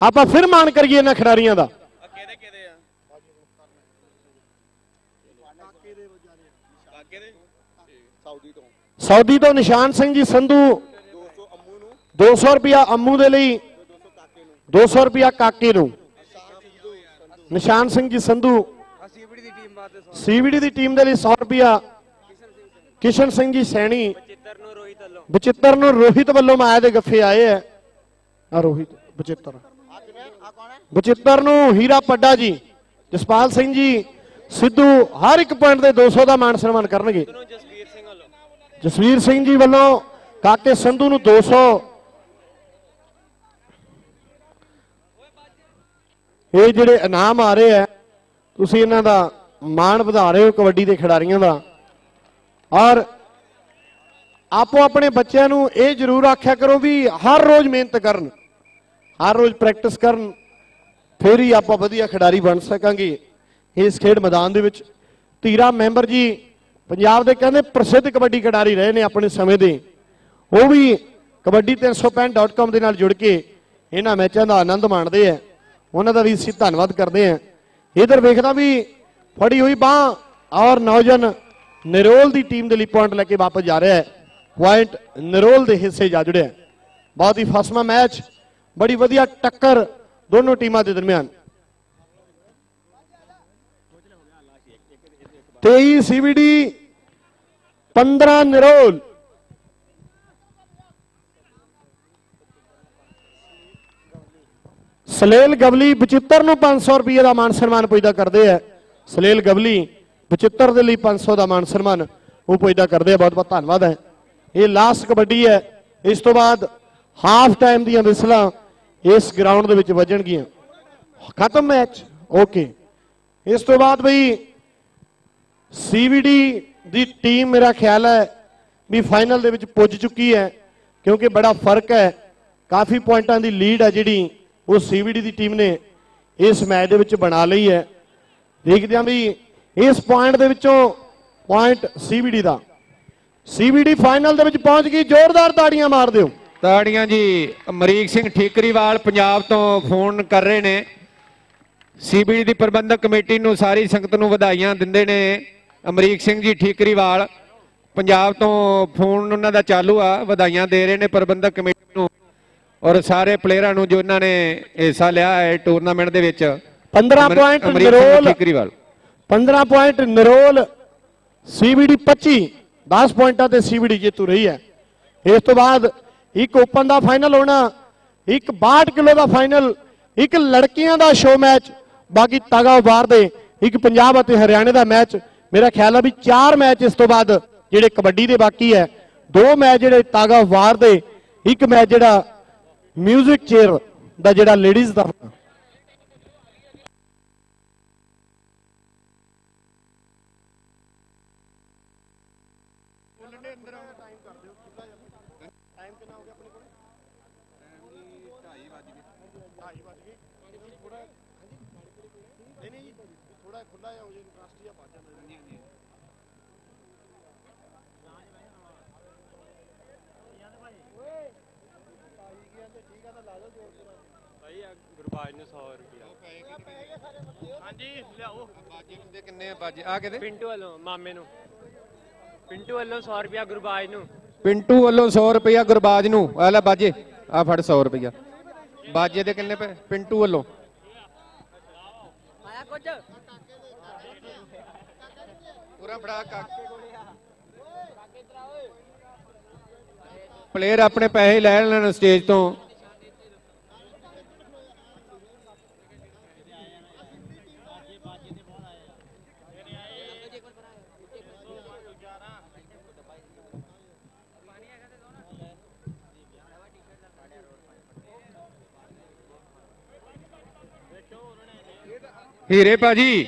ਆਪਾਂ ਫਿਰ ਮਾਣ ਕਰੀਏ ਇਹਨਾਂ ਖਿਡਾਰੀਆਂ ਦਾ। ਆ ਕਿਹਦੇ ਕਿਹਦੇ ਆ ਕਾਕੇ ਦੇ ਸਾਊਦੀ ਤੋਂ ਸਾਊਦੀ ਤੋਂ ਨਿਸ਼ਾਨ ਸਿੰਘ ਜੀ ਸੰਧੂ। 200 ਅੰਮੂ ਨੂੰ 200 ਰੁਪਿਆ ਅੰਮੂ ਦੇ ਲਈ। 200 ਕਾਕੇ ਨੂੰ 200 ਰੁਪਿਆ ਕਾਕੇ ਨੂੰ। ਨਿਸ਼ਾਨ ਸਿੰਘ ਜੀ ਸੰਧੂ। ਆ ਸੀਬੜੀ ਦੀ ਟੀਮ ਦੀ ਟੀਮ ਦੇ ਲਈ 100 ਰੁਪਿਆ। ਕਿਸ਼ਨ ਸਿੰਘ ਜੀ ਸੈਣੀ। ਚਿੱਤਰ ਨੂੰ ਰੋਹਿਤ ਵੱਲੋਂ। ਬਚਿੱਤਰ ਨੂੰ ਰੋਹਿਤ ਵੱਲੋਂ ਮਾਇਆ ਦੇ ਗੱਫੇ ਆਏ ਆ ਰੋਹਿਤ ਬਚਿੱਤਰ। ਬਚਿੱਤਰ ਨੂੰ ਹੀਰਾ ਪੱਡਾ ਜੀ ਜਸਪਾਲ ਸਿੰਘ ਜੀ ਸਿੱਧੂ ਹਰ ਇੱਕ ਪੁਆਇੰਟ ਦੇ 200 ਦਾ ਮਾਨ ਸਨਮਾਨ ਕਰਨਗੇ। ਨੂੰ ਜਸਵੀਰ ਸਿੰਘ ਵੱਲੋਂ। ਜਸਵੀਰ ਸਿੰਘ ਜੀ ਵੱਲੋਂ ਕਾਕੇ ਸੰਧੂ ਨੂੰ 200 ਇਹ ਜਿਹੜੇ ਇਨਾਮ ਆ ਰਹੇ ਆ ਤੁਸੀਂ ਇਹਨਾਂ ਦਾ ਮਾਣ ਵਧਾ ਰਹੇ ਹੋ ਕਬੱਡੀ ਦੇ ਖਿਡਾਰੀਆਂ ਦਾ। ਔਰ ਆਪੋ ਆਪਣੇ ਬੱਚਿਆਂ ਨੂੰ ਇਹ ਜ਼ਰੂਰ ਆਖਿਆ ਕਰੋ ਵੀ ਹਰ ਰੋਜ਼ ਮਿਹਨਤ ਕਰਨ ਹਰ ਰੋਜ਼ ਪ੍ਰੈਕਟਿਸ ਕਰਨ ਫਿਰ ਹੀ ਆਪਾਂ ਵਧੀਆ ਖਿਡਾਰੀ ਬਣ ਸਕਾਂਗੇ ਇਸ ਖੇਡ ਮੈਦਾਨ ਦੇ ਵਿੱਚ। ਧੀਰਾ ਮੈਂਬਰ ਜੀ, ਪੰਜਾਬ ਦੇ ਕਹਿੰਦੇ ਪ੍ਰਸਿੱਧ ਕਬੱਡੀ ਖਿਡਾਰੀ ਰਹੇ ਨੇ ਆਪਣੇ ਸਮੇਂ ਦੇ। ਉਹ ਵੀ ਕਬੱਡੀ365.com ਦੇ ਨਾਲ ਜੁੜ ਕੇ ਇਹਨਾਂ ਮੈਚਾਂ ਦਾ ਆਨੰਦ ਮਾਣਦੇ ਆ। ਉਹਨਾਂ ਦਾ ਵੀ ਅਸੀਂ ਧੰਨਵਾਦ ਕਰਦੇ ਆ। ਇਧਰ ਵੇਖਦਾ ਵੀ ਫੜੀ ਹੋਈ ਬਾਹ ਔਰ ਨੌਜਨ ਨਿਰੋਲ ਦੀ ਟੀਮ ਦੇ ਲਈ ਪੁਆਇੰਟ ਲੈ ਕੇ ਵਾਪਸ ਜਾ ਰਿਹਾ ਹੈ। ਪੁਆਇੰਟ ਨਿਰੋਲ ਦੇ ਹਿੱਸੇ ਜਾ ਜੁੜਿਆ। ਬਹੁਤ ਹੀ ਫਸਮਾ ਮੈਚ, ਬੜੀ ਵਧੀਆ ਟੱਕਰ ਦੋਨੋਂ ਟੀਮਾਂ ਦੇ ਦਰਮਿਆਨ। 23 ਸੀਵੀਡੀ 15 ਨਿਰੋਲ। ਸਲੇਲ ਗਵਲੀ ਬਚਿੱਤਰ ਨੂੰ 500 ਰੁਪਏ ਦਾ ਮਾਨ ਸਨਮਾਨ ਪੁੱਜਦਾ ਕਰਦੇ ਆ। ਸਲੇਲ ਗਵਲੀ ਬਚਿੱਤਰ ਦੇ ਲਈ 500 ਦਾ ਮਾਨ ਸਨਮਾਨ ਉਹ ਪੁੱਜਦਾ ਕਰਦੇ ਆ। ਬਹੁਤ ਬਹੁਤ ਧੰਨਵਾਦ ਹੈ। ਇਹ ਲਾਸਟ ਕਬੱਡੀ ਹੈ। ਇਸ ਤੋਂ ਬਾਅਦ ਹਾਫ ਟਾਈਮ ਦੀਆਂ ਵਿਸਲਾਂ ਇਸ ਗਰਾਊਂਡ ਦੇ ਵਿੱਚ ਵੱਜਣਗੀਆਂ। ਖਤਮ ਮੈਚ ਓਕੇ ਇਸ ਤੋਂ ਬਾਅਦ ਬਈ ਸੀਵੀਡੀ ਦੀ ਟੀਮ ਮੇਰਾ ਖਿਆਲ ਹੈ ਵੀ ਫਾਈਨਲ ਦੇ ਵਿੱਚ ਪੁੱਜ ਚੁੱਕੀ ਹੈ, ਕਿਉਂਕਿ ਬੜਾ ਫ਼ਰਕ ਹੈ। ਕਾਫੀ ਪੁਆਇੰਟਾਂ ਦੀ ਲੀਡ ਹੈ ਜਿਹੜੀ ਉਹ ਸੀਵੀਡੀ ਦੀ ਟੀਮ ਨੇ ਇਸ ਮੈਚ ਦੇ ਵਿੱਚ ਬਣਾ ਲਈ ਹੈ। ਦੇਖਦੇ ਹਾਂ ਵੀ ਇਸ ਪੁਆਇੰਟ ਦੇ ਵਿੱਚੋਂ ਪੁਆਇੰਟ ਸੀਵੀਡੀ ਦਾ। ਸੀਵੀਡੀ ਫਾਈਨਲ ਦੇ ਵਿੱਚ ਪਹੁੰਚ ਗਈ, ਜ਼ੋਰਦਾਰ ਤਾੜੀਆਂ ਮਾਰ ਦਿਓ। ਤਾੜੀਆਂ ਜੀ ਅਮਰੀਕ ਸਿੰਘ ਠੀਕਰੀਵਾਲ ਪੰਜਾਬ ਤੋਂ ਫੋਨ ਕਰ ਰਹੇ ਨੇ। ਸੀਬੀਡੀ ਦੀ ਪ੍ਰਬੰਧਕ ਕਮੇਟੀ ਨੂੰ ਸਾਰੀ ਸੰਗਤ ਨੂੰ ਵਧਾਈਆਂ ਦਿੰਦੇ ਨੇ ਅਮਰੀਕ ਸਿੰਘ ਜੀ ਠੀਕਰੀਵਾਲ। ਪੰਜਾਬ ਤੋਂ ਫੋਨ ਉਹਨਾਂ ਦਾ ਚਾਲੂ ਆ ਵਧਾਈਆਂ ਦੇ ਰਹੇ ਨੇ ਪ੍ਰਬੰਧਕ ਕਮੇਟੀ ਨੂੰ। ਔਰ ਸਾਰੇ ਪਲੇਅਰਾਂ ਨੂੰ ਜੋ ਇਹਨਾਂ ਨੇ ਹਿੱਸਾ ਲਿਆ ਹੈ ਟੂਰਨਾਮੈਂਟ ਦੇ ਵਿੱਚ 15 ਅਮਰ- ਪੁਆਇੰਟ ਨਿਰੋਲ ਠੀਕਰੀਵਾਲ। 15 ਪੁਆਇੰਟ ਨਿਰੋਲ ਸੀਬੀਡੀ 25 10 ਪੁਆਇੰਟਾਂ ਤੇ ਸੀਬੀਡੀ ਜੇਤੂ ਰਹੀ ਹੈ। ਇਸ ਤੋਂ ਬਾਅਦ ਇੱਕ ਓਪਨ ਦਾ ਫਾਈਨਲ ਹੋਣਾ, ਇੱਕ 62 ਕਿਲੋ ਦਾ ਫਾਈਨਲ, ਇੱਕ ਲੜਕੀਆਂ ਦਾ ਸ਼ੋ ਮੈਚ ਬਾਕੀ ਤਾਗਾ ਵਾਰ ਦੇ ਇੱਕ ਪੰਜਾਬ ਅਤੇ ਹਰਿਆਣੇ ਦਾ ਮੈਚ ਮੇਰਾ ਖਿਆਲ ਹੈ ਵੀ ਚਾਰ ਮੈਚ ਇਸ ਤੋਂ ਬਾਅਦ ਜਿਹੜੇ ਕਬੱਡੀ ਦੇ ਬਾਕੀ ਹੈ। ਦੋ ਮੈਚ ਜਿਹੜੇ ਤਾਗਾ ਵਾਰ ਦੇ, ਇੱਕ ਮੈਚ ਜਿਹੜਾ 뮤직 ਚੇਅਰ ਦਾ ਜਿਹੜਾ ਲੇਡੀਜ਼ ਦਾ ਹੋਣਾ। ਭਾਈ ਆ ਗੁਰਬਾਜ ਨੂੰ 100 ਰੁਪਿਆ ਹਾਂਜੀ ਲਿਆਓ। ਬਾਜੇ ਦੇ ਕਿੰਨੇ ਬਾਜੇ? ਆ ਕਿਤੇ ਪਿੰਟੂ ਵੱਲੋਂ ਮਾਮੇ ਨੂੰ। ਪਿੰਟੂ ਵੱਲੋਂ 100 ਰੁਪਿਆ ਗੁਰਬਾਜ ਨੂੰ। ਪਿੰਟੂ ਵੱਲੋਂ 100 ਰੁਪਇਆ ਗੁਰਬਾਜ ਨੂੰ। ਆ ਲੈ ਬਾਜੇ ਆ ਫੜ 100 ਰੁਪਇਆ ਬਾਜੇ ਦੇ ਕਿੰਨੇ ਪਏ ਪਿੰਟੂ ਵੱਲੋਂ? ਆਇਆ ਕੁਝ? ਪੂਰਾ ਫੜਾ ਕਾਕੇ ਪਲੇਅਰ ਆਪਣੇ ਪੈਸੇ ਲੈ ਲੈਣ ਸਟੇਜ ਤੋਂ। ਹੀਰੇ ਭਾਜੀ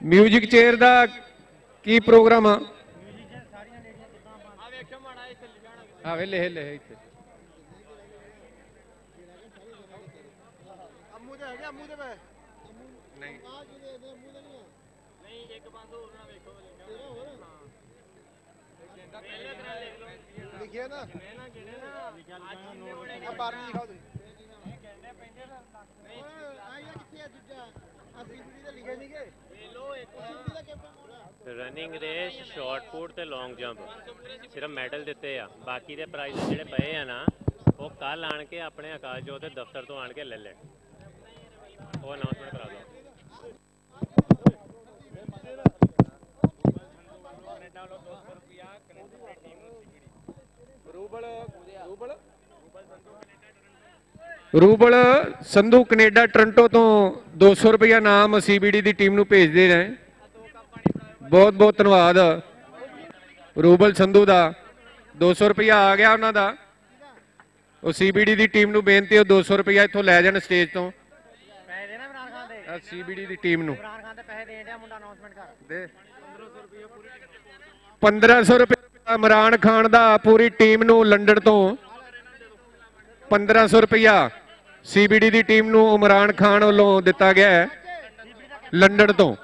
ਮਿਊਜ਼ਿਕ ਚੇਅਰ ਦਾ ਕੀ ਪ੍ਰੋਗਰਾਮ ਆ? ਆ ਆ ਵੇ ਲੈ ਲੈ ਇੱਥੇ ਅੰਮੂ ਦੇ ਹੈਗੇ ਅੰਮੂ ਦੇ ਪੈ ਨਹੀਂ ਨਹੀਂ ਇੱਕ ਬੰਦ ਹੋਰ ਨਾ ਵੇਖੋ ਲਿਖਿਆ ਨਾ ਨਾ ਕਿਹਨੇ ਨਾ ਲਿਖਿਆ ਆ ਬਾਰਵੀਂ ਲਿਖਾਓ ਤੁਸੀਂ ਰਨਿੰਗ ਰੇਸ ਸ਼ਾਰਟ ਪੁੱਟ ਤੇ ਲੌਂਗ ਜੰਪ ਸਿਰਫ ਮੈਡਲ ਦਿੱਤੇ ਆ। ਬਾਕੀ ਦੇ ਪ੍ਰਾਈਜ਼ ਜਿਹੜੇ ਪਏ ਆ ਨਾ, ਉਹ ਕੱਲ ਆਣ ਕੇ ਆਪਣੇ ਆਕਾਸ਼ ਜੋਤ ਦੇ ਦਫ਼ਤਰ ਤੋਂ ਆਣ ਕੇ ਲੈ ਲੈਣ। ਉਹ ਅਨਾਉਂਸਮੈਂਟ ਕਰਾ ਦਿਓ। ਰੂਬਲ? ਰੂਬਲ, ਸੰਧੂ ਕੈਨੇਡਾ, ਟੋਰਾਂਟੋ ਤੋਂ 200 ਰੁਪਇਆ ਨਾਮ ਸੀਬੀਡੀ ਦੀ ਟੀਮ ਨੂੰ ਭੇਜਦੇ ਨੇ ਬਹੁਤ ਬਹੁਤ ਧੰਨਵਾਦ। ਰੂਬਲ, ਸੰਧੂ ਦਾ 200 ਰੁਪਇਆ ਆ ਗਿਆ ਉਹਨਾਂ ਦਾ। ਉਹ ਸੀਬੀਡੀ ਦੀ ਟੀਮ ਨੂੰ ਬੇਨਤੀ ਹੈ, ਉਹ 200 ਰੁਪਇਆ ਇੱਥੋਂ ਲੈ ਜਾਣ ਸਟੇਜ ਤੋਂ। ਪੈਸੇ ਦੇਣਾ ਇਮਰਾਨ ਖਾਨ ਦੇ ਸੀਬੀਡੀ ਦੀ ਟੀਮ ਨੂੰ। ਇਮਰਾਨ ਖਾਨ ਦੇ ਪੈਸੇ ਦੇਣ ਡਿਆ ਮੁੰਡਾ ਅਨਾਉਂਸਮੈਂਟ ਕਰ ਦੇ 1500 ਰੁਪਏ ਇਮਰਾਨ ਖਾਨ ਦਾ ਪੂਰੀ ਟੀਮ ਨੂੰ ਲੰਡਨ ਤੋਂ। 1500 ਰੁਪਇਆ ਸੀਬੀਡੀ ਦੀ ਟੀਮ ਨੂੰ ਇਮਰਾਨ ਖਾਨ ਵੱਲੋਂ ਦਿੱਤਾ ਗਿਆ ਹੈ ਲੰਡਨ ਤੋਂ।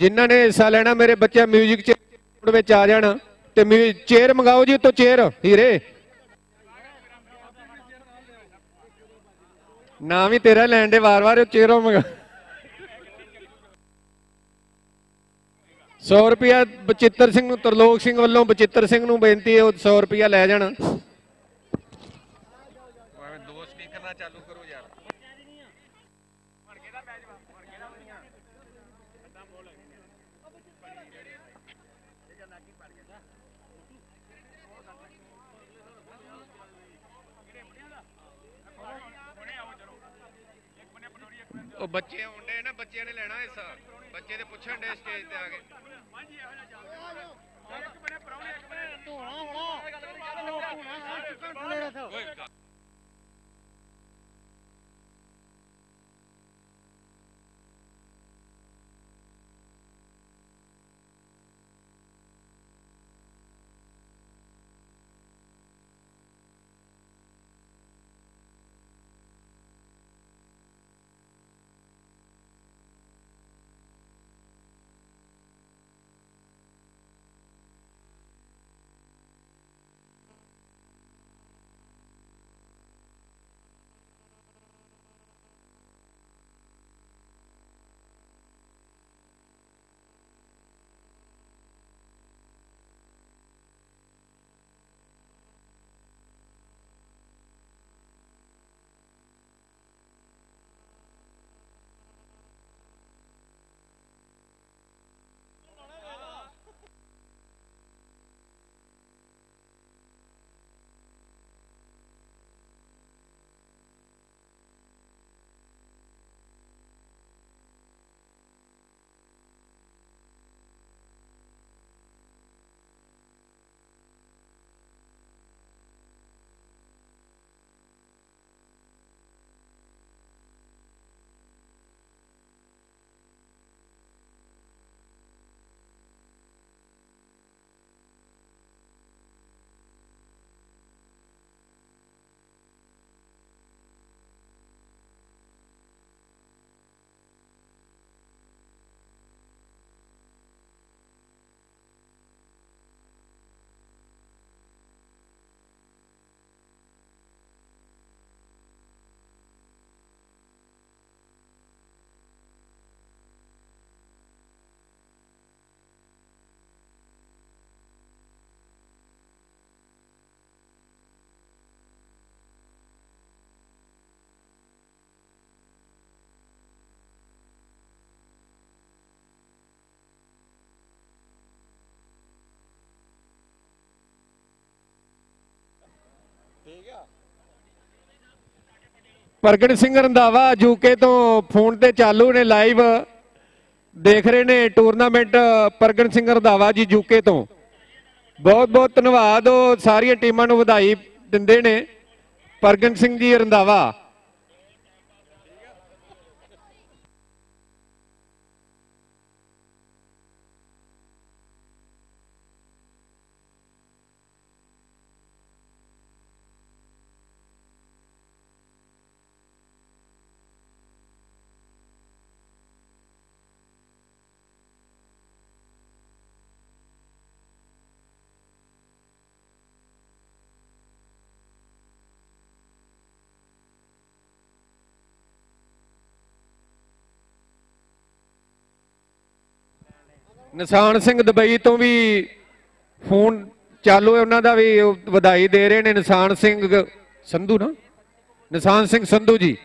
ਜਿਨ੍ਹਾਂ ਨੇ ਹਿੱਸਾ ਲੈਣਾ, ਮੇਰੇ ਬੱਚੇ 뮤직 ਚੇਅਰ ਵਿੱਚ ਆ ਜਾਣ ਤੇ ਚੇਅਰ ਮੰਗਾਓ ਜੀ ਉੱਤੋਂ ਚੇਅਰ ਹੀਰੇ। ਨਾ ਵੀ ਤੇਰਾ ਲੈਣ ਦੇ ਵਾਰ-ਵਾਰ ਉਹ ਚੇਅਰੋਂ ਮੰਗਾ। 100 ਰੁਪਿਆ ਬਚਿੱਤਰ ਸਿੰਘ ਨੂੰ, ਤਰਲੋਕ ਸਿੰਘ ਵੱਲੋਂ ਬਚਿੱਤਰ ਸਿੰਘ ਨੂੰ ਬੇਨਤੀ ਹੈ ਉਹ 100 ਰੁਪਿਆ ਲੈ ਜਾਣ। ਉਹ ਬੱਚੇ ਆਉਂਦੇ ਨਾ ਬੱਚਿਆਂ ਨੇ ਲੈਣਾ ਹਿੱਸਾ ਬੱਚੇ ਦੇ ਪੁੱਛਣ ਦੇ ਸਟੇਜ ਤੇ ਆ ਕੇ ਪ੍ਰਗਟ ਸਿੰਘ ਰੰਧਾਵਾ ਯੂਕੇ ਤੋਂ ਫੋਨ ਤੇ ਚਾਲੂ ਨੇ ਲਾਈਵ। ਦੇਖ ਰਹੇ ਨੇ ਟੂਰਨਾਮੈਂਟ ਪ੍ਰਗਟ ਸਿੰਘ ਰੰਧਾਵਾ ਜੀ ਯੂਕੇ ਤੋਂ। ਬਹੁਤ ਬਹੁਤ ਧੰਨਵਾਦ। ਉਹ ਸਾਰੀਆਂ ਟੀਮਾਂ ਨੂੰ ਵਧਾਈ ਦਿੰਦੇ ਨੇ। ਪ੍ਰਗਟ ਸਿੰਘ ਜੀ ਰੰਧਾਵਾ। ਨਿਸ਼ਾਨ ਸਿੰਘ ਦੁਬਈ ਤੋਂ ਵੀ ਫੋਨ ਚਾਲੂ ਹੈ, ਉਹਨਾਂ ਦਾ ਵੀ ਵਧਾਈ ਦੇ ਰਹੇ ਨੇ। ਨਿਸ਼ਾਨ ਸਿੰਘ, ਸੰਧੂ ਨਾ? ਨਿਸ਼ਾਨ ਸਿੰਘ ਸੰਧੂ ਜੀ।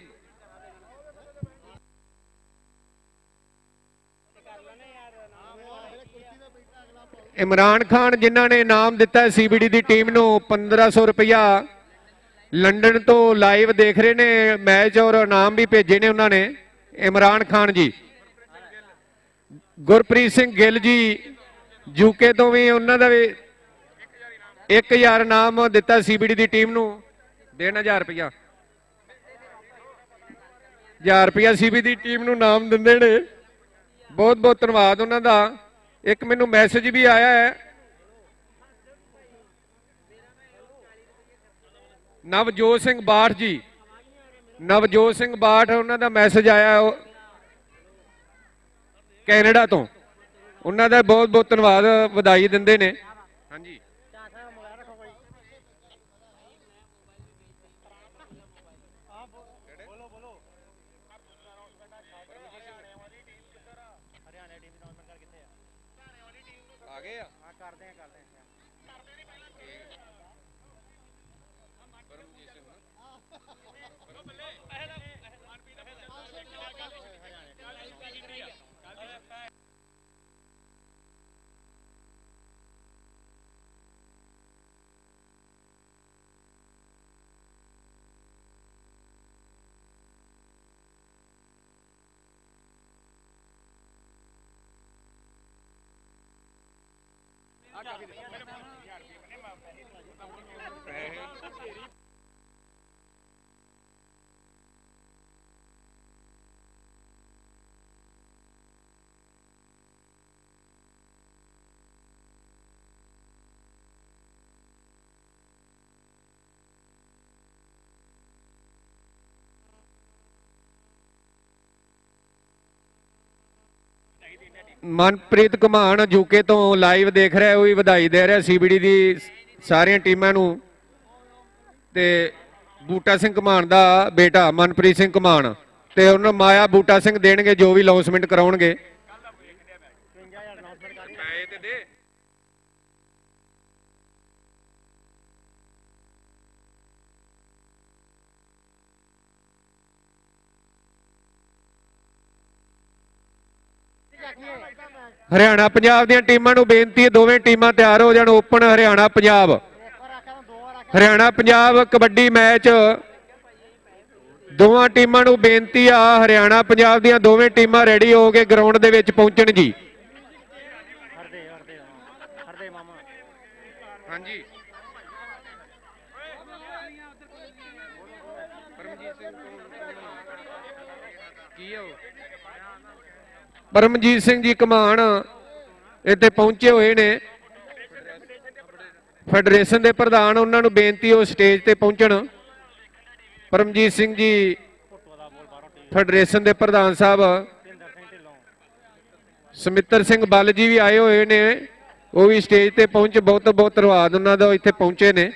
ਇਮਰਾਨ ਖਾਨ ਜਿਨ੍ਹਾਂ ਨੇ ਇਨਾਮ ਦਿੱਤਾ ਹੈ ਸੀਬੀਡੀ ਦੀ ਟੀਮ ਨੂੰ 1500 ਰੁਪਇਆ ਲੰਡਨ ਤੋਂ ਲਾਈਵ ਦੇਖ ਰਹੇ ਨੇ। ਮੈਚ ਔਰ ਇਨਾਮ ਵੀ ਭੇਜੇ ਨੇ ਉਹਨਾਂ ਨੇ। ਇਮਰਾਨ ਖਾਨ ਜੀ। ਗੁਰਪ੍ਰੀਤ ਸਿੰਘ ਗਿੱਲ ਜੀ ਯੂਕੇ ਤੋਂ ਵੀ ਉਹਨਾਂ ਦਾ ਵੀ 1000 ਇਨਾਮ ਦਿੱਤਾ ਸੀਬੀਡੀ ਦੀ ਟੀਮ ਨੂੰ। ਦੇਣ 1000 ਰੁਪਇਆ 1000 ਰੁਪਇਆ ਸੀਬੀ ਦੀ ਟੀਮ ਨੂੰ ਨਾਮ ਦਿੰਦੇ ਨੇ। ਬਹੁਤ ਬਹੁਤ ਧੰਨਵਾਦ ਉਹਨਾਂ ਦਾ। ਇੱਕ ਮੈਨੂੰ ਮੈਸੇਜ ਵੀ ਆਇਆ ਹੈ। ਨਵਜੋਤ ਸਿੰਘ ਬਾਠ ਜੀ। ਨਵਜੋਤ ਸਿੰਘ ਬਾਠ, ਉਹਨਾਂ ਦਾ ਮੈਸੇਜ ਆਇਆ ਉਹ ਕੈਨੇਡਾ ਤੋਂ। ਉਹਨਾਂ ਦਾ ਬਹੁਤ ਬਹੁਤ ਧੰਨਵਾਦ ਵਧਾਈ ਦਿੰਦੇ ਨੇ। ਹਾਂਜੀ। ਆ ਕਾਫੀ ਦੇ। 1000 ਰੁਪਏ ਬਣੇ ਮੈਂ ਪੈਸੇ। ਮਨਪ੍ਰੀਤ ਘਮਾਨ ਯੂਕੇ ਤੋਂ ਲਾਈਵ ਦੇਖ ਰਿਹਾ, ਉਹ ਵੀ ਵਧਾਈ ਦੇ ਰਿਹਾ ਸੀਬੀਡੀ ਦੀ ਸਾਰੀਆਂ ਟੀਮਾਂ ਨੂੰ। ਤੇ ਬੂਟਾ ਸਿੰਘ ਘਮਾਨ ਦਾ ਬੇਟਾ ਮਨਪ੍ਰੀਤ ਸਿੰਘ ਘਮਾਨ ਤੇ ਉਹਨਾਂ ਮਾਇਆ ਬੂਟਾ ਸਿੰਘ ਦੇਣਗੇ, ਜੋ ਵੀ ਅਨਾਉਂਸਮੈਂਟ ਕਰਾਉਣਗੇ। ਪੈਸੇ ਤੇ ਦੇ। ਹਰਿਆਣਾ ਪੰਜਾਬ ਦੀਆਂ ਟੀਮਾਂ ਨੂੰ ਬੇਨਤੀ ਹੈ ਦੋਵੇਂ ਟੀਮਾਂ ਤਿਆਰ ਹੋ ਜਾਣ ਓਪਨ ਹਰਿਆਣਾ ਪੰਜਾਬ। ਹਰਿਆਣਾ ਪੰਜਾਬ ਕਬੱਡੀ ਮੈਚ। ਦੋਵਾਂ ਟੀਮਾਂ ਨੂੰ ਬੇਨਤੀ ਆ ਹਰਿਆਣਾ ਪੰਜਾਬ ਦੀਆਂ ਦੋਵੇਂ ਟੀਮਾਂ ਰੈਡੀ ਹੋ ਕੇ ਗਰਾਊਂਡ ਦੇ ਵਿੱਚ ਪਹੁੰਚਣ ਜੀ। ਹਰਦੇ ਹਰਦੇ ਹਰਦੇ ਮਾਮਾ। ਹਾਂਜੀ। ਪਰਮਜੀਤ ਸਿੰਘ ਜੀ ਕਮਾਨ ਇੱਥੇ ਪਹੁੰਚੇ ਹੋਏ ਨੇ। ਫੈਡਰੇਸ਼ਨ ਦੇ ਪ੍ਰਧਾਨ ਉਹਨਾਂ ਨੂੰ ਬੇਨਤੀ ਉਹ ਸਟੇਜ ਤੇ ਪਹੁੰਚਣ। ਪਰਮਜੀਤ ਸਿੰਘ ਜੀ ਫੈਡਰੇਸ਼ਨ ਦੇ ਪ੍ਰਧਾਨ ਸਾਹਿਬ। ਸਮਿੱਤਰ ਸਿੰਘ ਬੱਲ ਜੀ ਵੀ ਆਏ ਹੋਏ ਨੇ। ਉਹ ਵੀ ਸਟੇਜ ਤੇ ਪਹੁੰਚ ਬਹੁਤ ਬਹੁਤ ਧੰਨਵਾਦ ਉਹਨਾਂ ਦਾ ਇੱਥੇ ਪਹੁੰਚੇ ਨੇ।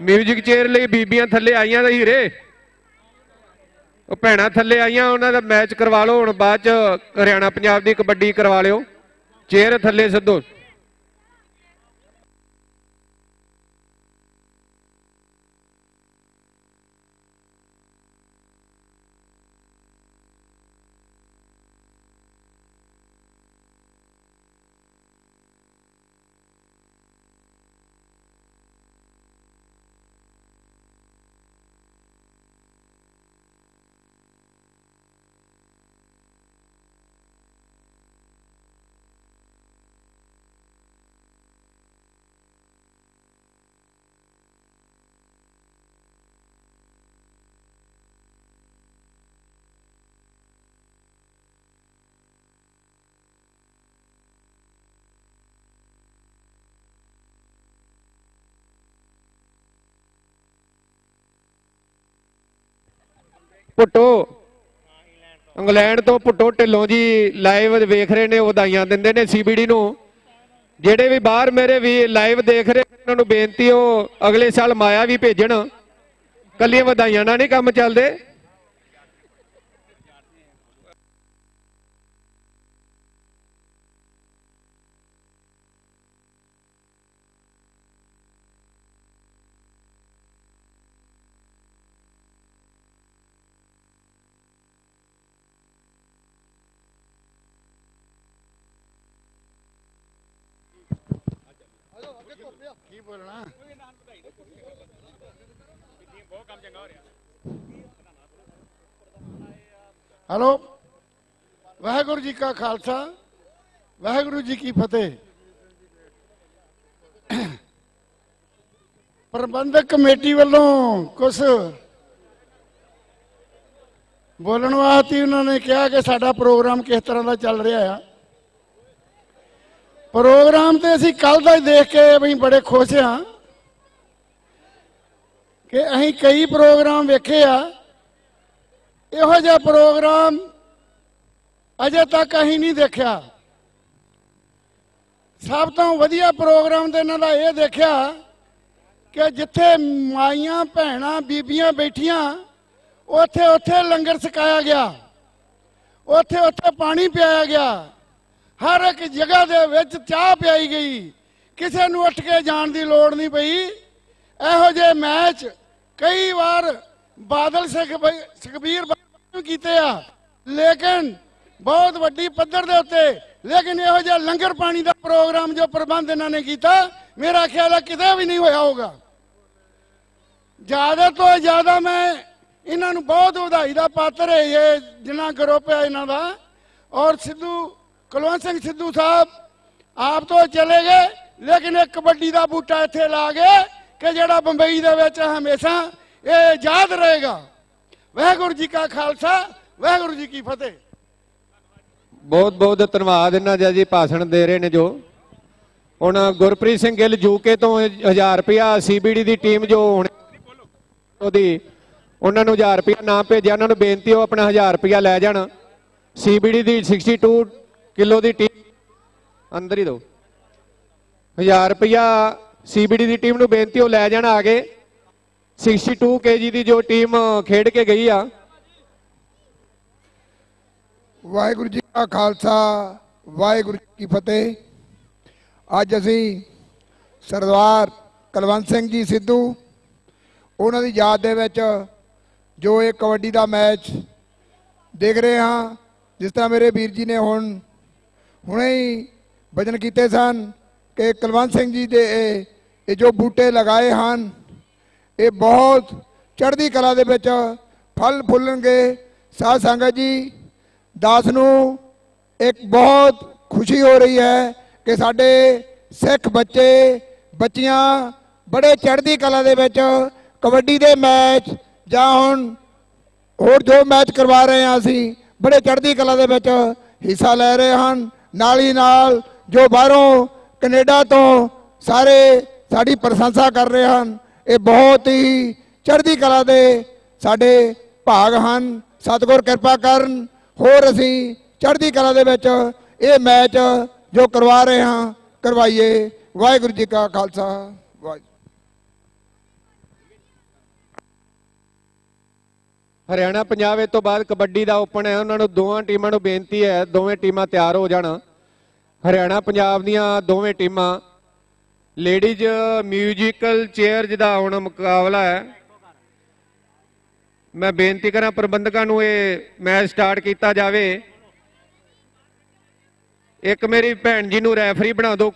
ਮਿਊਜ਼ਿਕ ਚੇਅਰ ਲਈ ਬੀਬੀਆਂ ਥੱਲੇ ਆਈਆਂ ਦਾ ਹੀਰੇ। ਉਹ ਭੈਣਾਂ ਥੱਲੇ ਆਈਆਂ, ਉਹਨਾਂ ਦਾ ਮੈਚ ਕਰਵਾ ਲਓ, ਹੁਣ ਬਾਅਦ ਚ ਹਰਿਆਣਾ ਪੰਜਾਬ ਦੀ ਕਬੱਡੀ ਕਰਵਾ ਲਿਓ। ਚੇਅਰ ਥੱਲੇ ਸਿੱਧੋ। ਭੁੱਟੋ ਇੰਗਲੈਂਡ ਤੋਂ ਭੁੱਟੋ ਢਿੱਲੋਂ ਜੀ ਲਾਈਵ ਵੇਖ ਰਹੇ ਨੇ, ਵਧਾਈਆਂ ਦਿੰਦੇ ਨੇ ਸੀਬੀਡੀ ਨੂੰ। ਜਿਹੜੇ ਵੀ ਬਾਹਰ ਮੇਰੇ ਵੀ ਲਾਈਵ ਦੇਖ ਰਹੇ ਉਹਨਾਂ ਨੂੰ ਬੇਨਤੀ ਉਹ ਅਗਲੇ ਸਾਲ ਮਾਇਆ ਵੀ ਭੇਜਣ। ਕੱਲੀਆਂ ਵਧਾਈਆਂ ਨਾਲ ਨਹੀਂ ਕੰਮ ਚੱਲਦੇ। ਕੀ ਬੋਲਣਾ? ਹੈਲੋ, ਵਾਹਿਗੁਰੂ ਜੀ ਕਾ ਖਾਲਸਾ, ਵਾਹਿਗੁਰੂ ਜੀ ਕੀ ਫਤਿਹ। ਪ੍ਰਬੰਧਕ ਕਮੇਟੀ ਵੱਲੋਂ ਕੁਝ ਬੋਲਣ ਵਾਸਤੇ ਉਹਨਾਂ ਨੇ ਕਿਹਾ ਕਿ ਸਾਡਾ ਪ੍ਰੋਗਰਾਮ ਕਿਸ ਤਰ੍ਹਾਂ ਦਾ ਚੱਲ ਰਿਹਾ ਆ। ਪ੍ਰੋਗਰਾਮ ਤੇ ਅਸੀਂ ਕੱਲ ਦਾ ਹੀ ਦੇਖ ਕੇ ਵੀ ਬੜੇ ਖੁਸ਼ ਹਾਂ ਕਿ ਅਸੀਂ ਕਈ ਪ੍ਰੋਗਰਾਮ ਵੇਖੇ ਆ। ਇਹੋ ਜਿਹਾ ਪ੍ਰੋਗਰਾਮ ਅਜੇ ਤੱਕ ਅਸੀਂ ਨਹੀਂ ਦੇਖਿਆ। ਸਭ ਤੋਂ ਵਧੀਆ ਪ੍ਰੋਗਰਾਮ ਤੇ ਇਹਨਾਂ ਦਾ ਇਹ ਦੇਖਿਆ ਕਿ ਜਿੱਥੇ ਮਾਈਆਂ, ਭੈਣਾਂ, ਬੀਬੀਆਂ ਬੈਠੀਆਂ ਉੱਥੇ ਉੱਥੇ ਲੰਗਰ ਛਕਾਇਆ ਗਿਆ। ਉੱਥੇ ਉੱਥੇ ਪਾਣੀ ਪਿਆਇਆ ਗਿਆ। ਹਰ ਇੱਕ ਜਗ੍ਹਾ ਦੇ ਵਿੱਚ ਚਾਹ ਪਿਆਈ ਗਈ। ਕਿਸੇ ਨੂੰ ਉੱਠ ਕੇ ਜਾਣ ਦੀ ਲੋੜ ਨਹੀਂ ਪਈ। ਇਹੋ ਜਿਹੇ ਮੈਚ ਕਈ ਵਾਰ ਬਾਦਲ ਸਿੰਘ ਸੁਖਬੀਰ ਬਾਦਲ ਕੀਤੇ ਆ। ਲੇਕਿਨ ਬਹੁਤ ਵੱਡੀ ਪੱਧਰ ਦੇ ਉੱਤੇ, ਲੇਕਿਨ ਇਹੋ ਜਿਹਾ ਲੰਗਰ ਪਾਣੀ ਦਾ ਪ੍ਰੋਗਰਾਮ ਜੋ ਪ੍ਰਬੰਧ ਇਹਨਾਂ ਨੇ ਕੀਤਾ, ਮੇਰਾ ਖਿਆਲ ਹੈ ਕਿਤੇ ਵੀ ਨਹੀਂ ਹੋਇਆ ਹੋਗਾ ਜ਼ਿਆਦਾ ਤੋਂ ਜ਼ਿਆਦਾ ਮੈਂ ਇਹਨਾਂ ਨੂੰ ਬਹੁਤ ਵਧਾਈ ਦਾ ਪਾਤਰ ਹੈ ਇਹ, ਜਿੰਨਾ ਗਰੁੱਪ ਹੈ ਇਹਨਾਂ ਦਾ। ਔਰ ਸਿੱਧੂ ਕੁਲਵੰਤ ਸਿੰਘ ਸਿੱਧੂ ਸਾਹਿਬ, ਆਪ ਤੋਂ ਚਲੇ ਗਏ, ਲੇਕਿਨ ਇੱਕ ਕਬੱਡੀ ਦਾ ਬੂਟਾ ਇੱਥੇ ਲਾ ਗਏ ਕਿ ਜਿਹੜਾ ਬੰਬਈ ਦੇ ਵਿੱਚ ਹਮੇਸ਼ਾ ਇਹ ਯਾਦ ਰਹੇਗਾ। ਵਾਹਿਗੁਰੂ ਜੀ ਕਾ ਖਾਲਸਾ, ਵਾਹਿਗੁਰੂ ਜੀ ਕੀ ਫਤਿਹ। ਬਹੁਤ ਬਹੁਤ ਧੰਨਵਾਦ ਇਹਨਾਂ ਦਾ ਜੀ ਭਾਸ਼ਣ ਦੇ ਰਹੇ ਨੇ ਜੋ। ਹੁਣ ਗੁਰਪ੍ਰੀਤ ਸਿੰਘ ਗਿੱਲ ਯੂਕੇ ਤੋਂ 1000 ਰੁਪਿਆ ਸੀਬੀਡੀ ਦੀ ਟੀਮ ਜੋ ਹੁਣ ਉਹਦੀ, ਉਹਨਾਂ ਨੂੰ 1000 ਰੁਪਿਆ ਨਾ ਭੇਜਿਆ, ਉਹਨਾਂ ਨੂੰ ਬੇਨਤੀ ਉਹ ਆਪਣਾ 1000 ਰੁਪਿਆ ਲੈ ਜਾਣ। ਸੀਬੀਡੀ ਦੀ 62 ਕਿਲੋ ਦੀ ਟੀਮ ਅੰਦਰ ਹੀ ਦਿਓ। 1000 ਰੁਪਿਆ ਸੀਬੀਡੀ ਦੀ ਟੀਮ ਨੂੰ ਬੇਨਤੀ, ਉਹ ਲੈ ਜਾਣ ਆ ਗਏ 62 ਕੇਜੀ ਦੀ ਜੋ ਟੀਮ ਖੇਡ ਕੇ ਗਈ ਆ। ਵਾਹਿਗੁਰੂ ਜੀ ਕਾ ਖਾਲਸਾ, ਵਾਹਿਗੁਰੂ ਜੀ ਕੀ ਫਤਿਹ। ਅੱਜ ਅਸੀਂ ਸਰਦਾਰ ਕੁਲਵੰਤ ਸਿੰਘ ਜੀ ਸਿੱਧੂ, ਉਹਨਾਂ ਦੀ ਯਾਦ ਦੇ ਵਿੱਚ ਜੋ ਇਹ ਕਬੱਡੀ ਦਾ ਮੈਚ ਦੇਖ ਰਹੇ ਹਾਂ, ਜਿਸ ਤਰ੍ਹਾਂ ਮੇਰੇ ਵੀਰ ਜੀ ਨੇ ਹੁਣ ਹੁਣੇ ਹੀ ਵਚਨ ਕੀਤੇ ਸਨ ਕਿ ਕੁਲਵੰਤ ਸਿੰਘ ਜੀ ਦੇ ਇਹ ਇਹ ਜੋ ਬੂਟੇ ਲਗਾਏ ਹਨ, ਇਹ ਬਹੁਤ ਚੜ੍ਹਦੀ ਕਲਾ ਦੇ ਵਿੱਚ ਫਲ ਫੁੱਲਣਗੇ। ਸਾਧ ਸੰਗਤ ਜੀ, ਦਾਸ ਨੂੰ ਇੱਕ ਬਹੁਤ ਖੁਸ਼ੀ ਹੋ ਰਹੀ ਹੈ ਕਿ ਸਾਡੇ ਸਿੱਖ ਬੱਚੇ, ਬੱਚੀਆਂ ਬੜੇ ਚੜ੍ਹਦੀ ਕਲਾ ਦੇ ਵਿੱਚ ਕਬੱਡੀ ਦੇ ਮੈਚ ਜਾਂ ਹੁਣ ਹੋਰ ਜੋ ਮੈਚ ਕਰਵਾ ਰਹੇ ਹਾਂ ਅਸੀਂ, ਬੜੇ ਚੜ੍ਹਦੀ ਕਲਾ ਦੇ ਵਿੱਚ ਹਿੱਸਾ ਲੈ ਰਹੇ ਹਨ। ਨਾਲ ਹੀ ਨਾਲ ਜੋ ਬਾਹਰੋਂ ਕੈਨੇਡਾ ਤੋਂ ਸਾਰੇ ਸਾਡੀ ਪ੍ਰਸ਼ੰਸਾ ਕਰ ਰਹੇ ਹਨ, ਇਹ ਬਹੁਤ ਹੀ ਚੜ੍ਹਦੀ ਕਲਾ ਦੇ ਸਾਡੇ ਭਾਗ ਹਨ। ਸਤਿਗੁਰ ਕਿਰਪਾ ਕਰਨ, ਹੋਰ ਅਸੀਂ ਚੜ੍ਹਦੀ ਕਲਾ ਦੇ ਵਿੱਚ ਇਹ ਮੈਚ ਜੋ ਕਰਵਾ ਰਹੇ ਹਾਂ, ਕਰਵਾਈਏ। ਵਾਹਿਗੁਰੂ ਜੀ ਕਾ ਖਾਲਸਾ ਵਾਹਿਗੁਰੂ ਹਰਿਆਣਾ ਪੰਜਾਬ ਤੋਂ ਬਾਅਦ ਕਬੱਡੀ ਦਾ ਓਪਨ ਹੈ। ਉਹਨਾਂ ਨੂੰ ਦੋਵਾਂ ਟੀਮਾਂ ਨੂੰ ਬੇਨਤੀ ਹੈ, ਦੋਵੇਂ ਟੀਮਾਂ ਤਿਆਰ ਹੋ ਜਾਣ। ਹਰਿਆਣਾ ਪੰਜਾਬ ਦੀਆਂ ਦੋਵੇਂ ਟੀਮਾਂ, ਲੇਡੀਜ਼ ਮਿਊਜ਼ੀਕਲ ਚੇਅਰਜ਼ ਦਾ ਹੁਣ ਮੁਕਾਬਲਾ ਹੈ। ਮੈਂ ਬੇਨਤੀ ਕਰਾਂ ਪ੍ਰਬੰਧਕਾਂ ਨੂੰ ਇਹ ਮੈਚ ਸਟਾਰਟ ਕੀਤਾ ਜਾਵੇ। ਇੱਕ ਮੇਰੀ ਭੈਣ ਜੀ ਨੂੰ ਰੈਫਰੀ ਬਣਾ ਦਿਓ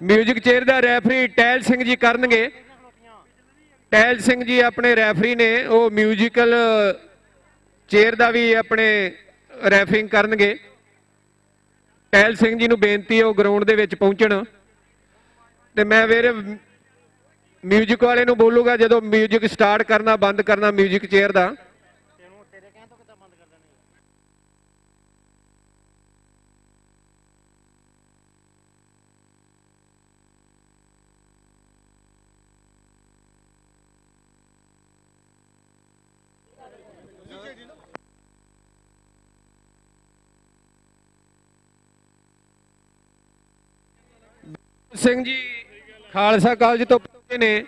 ਮਿਊਜ਼ਿਕ ਚੇਅਰ ਦਾ ਰੈਫਰੀ ਟੈਲ ਸਿੰਘ ਜੀ ਕਰਨਗੇ। ਟੈਲ ਸਿੰਘ ਜੀ ਆਪਣੇ ਰੈਫਰੀ ਨੇ, ਉਹ ਮਿਊਜ਼ੀਕਲ ਚੇਅਰ ਦਾ ਵੀ ਆਪਣੇ ਰੈਫਰਿੰਗ ਕਰਨਗੇ। ਟੈਲ ਸਿੰਘ ਜੀ ਨੂੰ ਬੇਨਤੀ ਹੈ ਉਹ ਗਰਾਊਂਡ ਦੇ ਵਿੱਚ ਪਹੁੰਚਣ। ਤੇ ਮੈਂ ਵੀਰ ਮਿਊਜ਼ਿਕ ਵਾਲੇ ਨੂੰ ਬੋਲੂਗਾ, ਜਦੋਂ ਮਿਊਜ਼ਿਕ ਸਟਾਰਟ ਕਰਨਾ, ਬੰਦ ਕਰਨਾ ਮਿਊਜ਼ਿਕ ਚੇਅਰ ਦਾ ਤੈਨੂੰ ਤੇਰੇ ਕਹਿਣ ਤੋਂ ਕਿੱਦਾਂ ਬੰਦ ਕਰ ਦੇਣੀ ਸਿੰਘ ਜੀ, ਖਾਲਸਾ ਕਾਲਜ ਤੋਂ ਪਹੁੰਚੇ ਨੇ।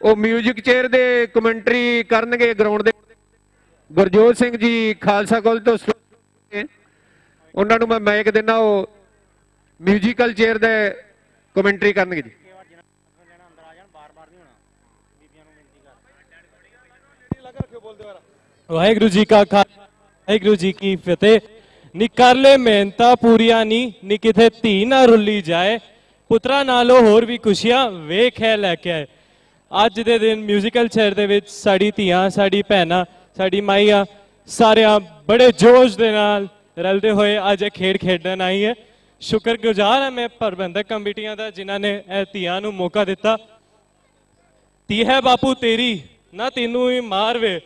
ਉਹ 뮤직 ਚੇਅਰ ਦੇ ਕਮੈਂਟਰੀ ਕਰਨਗੇ ਗਰਾਊਂਡ ਦੇ। ਗੁਰਜੋਤ ਸਿੰਘ ਜੀ, ਖਾਲਸਾ ਕਾਲਜ ਤੋਂ ਉਹਨਾਂ ਨੂੰ ਮੈਂ ਮਾਈਕ ਦਿੰਦਾ ਉਹ ਮਿਊਜ਼ੀਕਲ ਚੇਅਰ ਦੇ ਕਮੈਂਟਰੀ ਕਰਨਗੇ ਜੀ। ਵਾਹਿਗੁਰੂ ਜੀ ਕਾ ਖਾਲਸਾ, ਵਾਹਿਗੁਰੂ ਜੀ ਕੀ ਫਤਿਹ। ਨੀ ਮਿਹਨਤਾਂ ਪੂਰੀਆਂ ਨਹੀਂ ਨੀ ਕਿਥੇ ਧੀ ਨਾ ਰੁੱਲੀ ਜਾਏ। ਪੁੱਤਰਾ ਨਾਲੋਂ ਹੋਰ ਵੀ ਖੁਸ਼ੀਆਂ ਵੇਖ ਹੈ ਲੈ ਕੇ ਆਏ। ਅੱਜ ਦੇ ਦਿਨ ਮਿਊਜ਼ੀਕਲ ਚੇਅਰ ਦੇ ਵਿੱਚ ਸਾਡੀ ਧੀਆਂ, ਸਾਡੀ ਭੈਣਾਂ, ਸਾਡੀ ਮਾਈਆਂ ਸਾਰਿਆਂ ਬੜੇ ਜੋਸ਼ ਦੇ ਨਾਲ ਰਲਦੇ ਹੋਏ ਅੱਜ ਇਹ ਖੇਡ ਖੇਡਣ ਆਈ ਹੈ। ਸ਼ੁਕਰਗੁਜ਼ਾਰ ਹਾਂ ਮੈਂ ਪ੍ਰਬੰਧਕ ਕਮੇਟੀਆਂ ਦਾ ਜਿਨ੍ਹਾਂ ਨੇ ਇਹ ਧੀਆਂ ਨੂੰ ਮੌਕਾ ਦਿੱਤਾ। ਤੀ ਹੈ ਬਾਪੂ ਤੇਰੀ, ਨਾ ਤੈਨੂੰ ਹੀ ਮਾਰ ਵੇ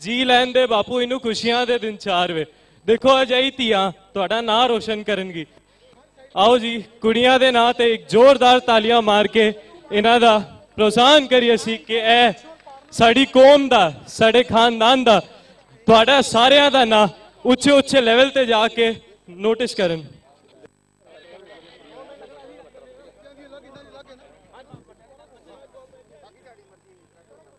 ਜੀ ਲੈਣ ਦੇ ਬਾਪੂ ਇਹਨੂੰ ਖੁਸ਼ੀਆਂ ਦੇ ਦਿਨ ਚਾਰ ਵੇ ਦੇਖੋ ਅਜਿਹੀ ਧੀਆਂ ਤੁਹਾਡਾ ਨਾਂ ਰੋਸ਼ਨ ਕਰਨਗੀ। ਆਓ ਜੀ, ਕੁੜੀਆਂ ਦੇ ਨਾਂ ਤੇ ਇੱਕ ਜ਼ੋਰਦਾਰ ਤਾਲੀਆਂ ਮਾਰ ਕੇ ਇਹਨਾਂ ਦਾ ਪ੍ਰੋਤਸਾਹਨ ਕਰੀਏ ਸੀ ਕਿ ਇਹ ਸਾਡੀ ਕੌਮ ਦਾ, ਸਾਡੇ ਖਾਨਦਾਨ ਦਾ, ਤੁਹਾਡਾ ਸਾਰਿਆਂ ਦਾ ਨਾਂ ਉੱਚੇ ਉੱਚੇ ਲੈਵਲ ਤੇ ਜਾ ਕੇ ਨੋਟਿਸ ਕਰਨ।